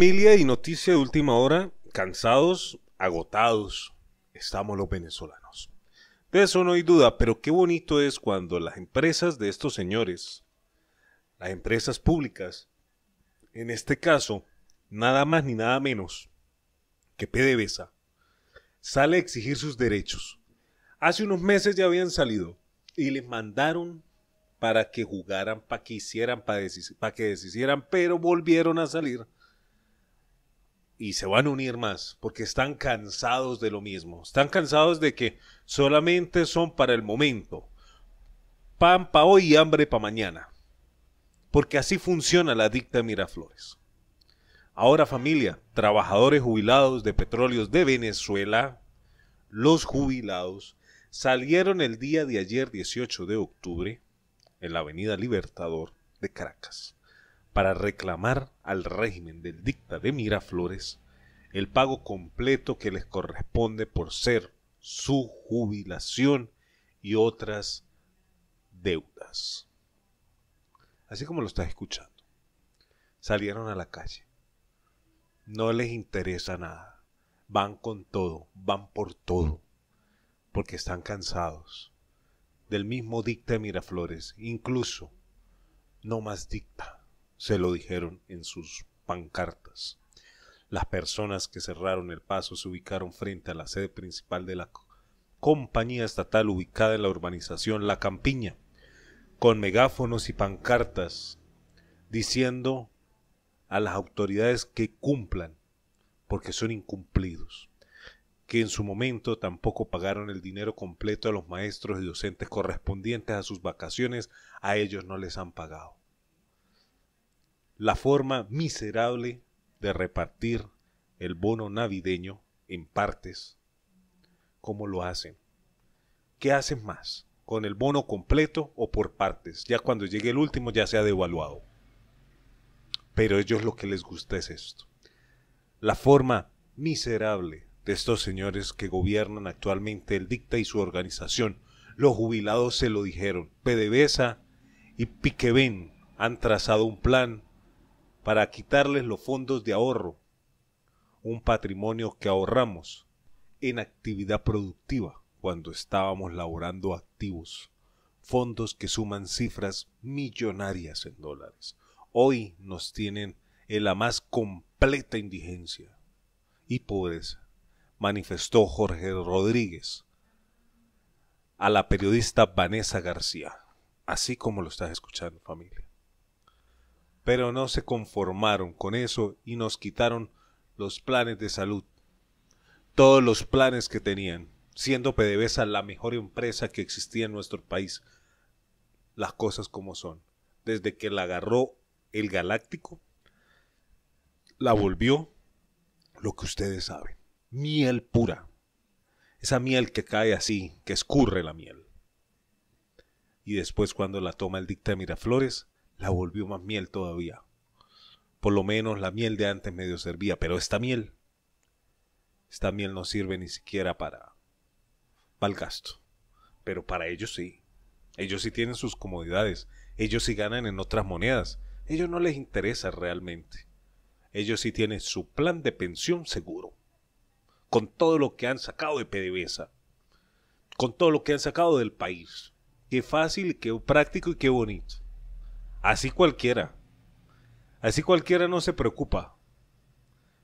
familia y noticia de última hora, cansados, agotados, estamos los venezolanos. De eso no hay duda, pero qué bonito es cuando las empresas de estos señores, las empresas públicas, en este caso, nada más ni nada menos que PDVSA, sale a exigir sus derechos. Hace unos meses ya habían salido y les mandaron para que jugaran, para que hicieran, para, que deshicieran, pero volvieron a salir y se van a unir más porque están cansados de lo mismo. Están cansados de que solamente son para el momento. Pan para hoy y hambre para mañana. Porque así funciona la dicta Miraflores. Ahora familia, trabajadores jubilados de petróleos de Venezuela, los jubilados, salieron el día de ayer 18 de octubre en la Avenida Libertador de Caracas para reclamar al régimen del dicta de Miraflores el pago completo que les corresponde por ser su jubilación y otras deudas. Así como lo estás escuchando. Salieron a la calle. No les interesa nada. Van con todo, van por todo, porque están cansados del mismo dicta de Miraflores, incluso no más dicta, se lo dijeron en sus pancartas. Las personas que cerraron el paso se ubicaron frente a la sede principal de la compañía estatal ubicada en la urbanización La Campiña, con megáfonos y pancartas diciendo a las autoridades que cumplan, porque son incumplidos que en su momento tampoco pagaron el dinero completo a los maestros y docentes correspondientes a sus vacaciones, a ellos no les han pagado. La forma miserable de repartir el bono navideño en partes, ¿cómo lo hacen? ¿Qué hacen más? ¿Con el bono completo o por partes? Ya cuando llegue el último ya se ha devaluado. Pero ellos lo que les gusta es esto. La forma miserable de estos señores que gobiernan actualmente el dicta y su organización. Los jubilados se lo dijeron. PDVSA y Piqueben han trazado un plan para quitarles los fondos de ahorro, un patrimonio que ahorramos en actividad productiva cuando estábamos laborando activos, fondos que suman cifras millonarias en dólares. Hoy nos tienen en la más completa indigencia y pobreza manifestó Jorge Rodríguez a la periodista Vanessa García, así como lo estás escuchando familia. Pero no se conformaron con eso y nos quitaron los planes de salud, todos los planes que tenían, siendo PDVSA la mejor empresa que existía en nuestro país, las cosas como son. Desde que la agarró el Galáctico, la volvió lo que ustedes saben miel pura. Esa miel que cae así, que escurre la miel. Y después cuando la toma el dicta de Miraflores, la volvió más miel todavía. Por lo menos la miel de antes medio servía, pero esta miel, esta miel no sirve ni siquiera para, para el gasto. Pero para ellos sí. Ellos sí tienen sus comodidades. Ellos sí ganan en otras monedas. ellos no les interesa realmente. Ellos sí tienen su plan de pensión seguro con todo lo que han sacado de PDVSA, con todo lo que han sacado del país. Qué fácil, qué práctico y qué bonito. Así cualquiera. Así cualquiera no se preocupa.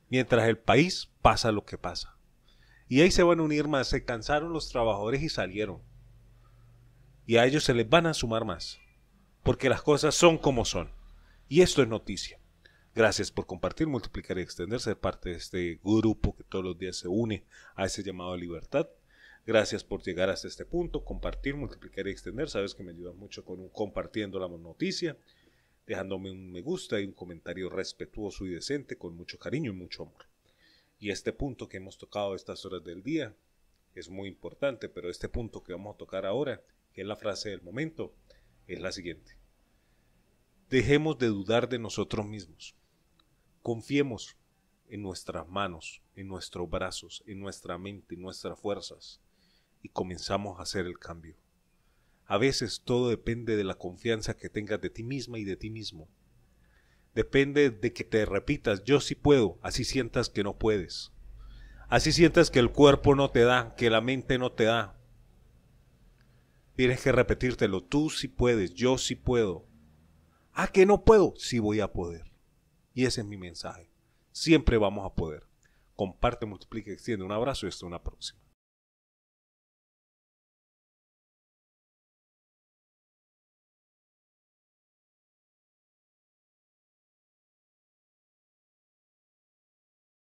Mientras el país pasa lo que pasa. Y ahí se van a unir más. Se cansaron los trabajadores y salieron. Y a ellos se les van a sumar más. Porque las cosas son como son. Y esto es noticia. Gracias por compartir, multiplicar y extenderse de parte de este grupo que todos los días se une a ese llamado libertad. Gracias por llegar hasta este punto, compartir, multiplicar y extender. Sabes que me ayuda mucho con compartiendo la noticia, dejándome un me gusta y un comentario respetuoso y decente, con mucho cariño y mucho amor. Y este punto que hemos tocado a estas horas del día es muy importante, pero este punto que vamos a tocar ahora, que es la frase del momento, es la siguiente. Dejemos de dudar de nosotros mismos. Confiemos en nuestras manos, en nuestros brazos, en nuestra mente, en nuestras fuerzas y comenzamos a hacer el cambio. A veces todo depende de la confianza que tengas de ti misma y de ti mismo. depende de que te repitas, yo sí puedo, así sientas que no puedes. Así sientas que el cuerpo no te da, que la mente no te da. Tienes que repetírtelo, tú sí puedes, yo sí puedo. Ah, que no puedo, sí voy a poder. Y ese es mi mensaje. Siempre vamos a poder. Comparte, multiplique, extiende. Un abrazo y hasta una próxima.